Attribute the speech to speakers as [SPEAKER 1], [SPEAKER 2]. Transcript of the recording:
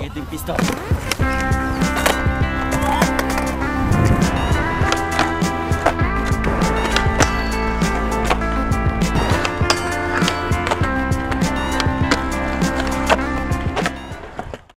[SPEAKER 1] Ito yung pisto.